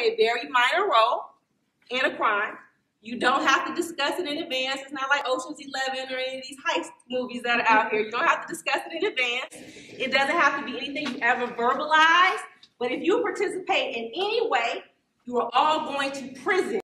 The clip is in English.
a very minor role in a crime. You don't have to discuss it in advance. It's not like Ocean's Eleven or any of these heist movies that are out here. You don't have to discuss it in advance. It doesn't have to be anything you ever verbalize. But if you participate in any way, you are all going to prison.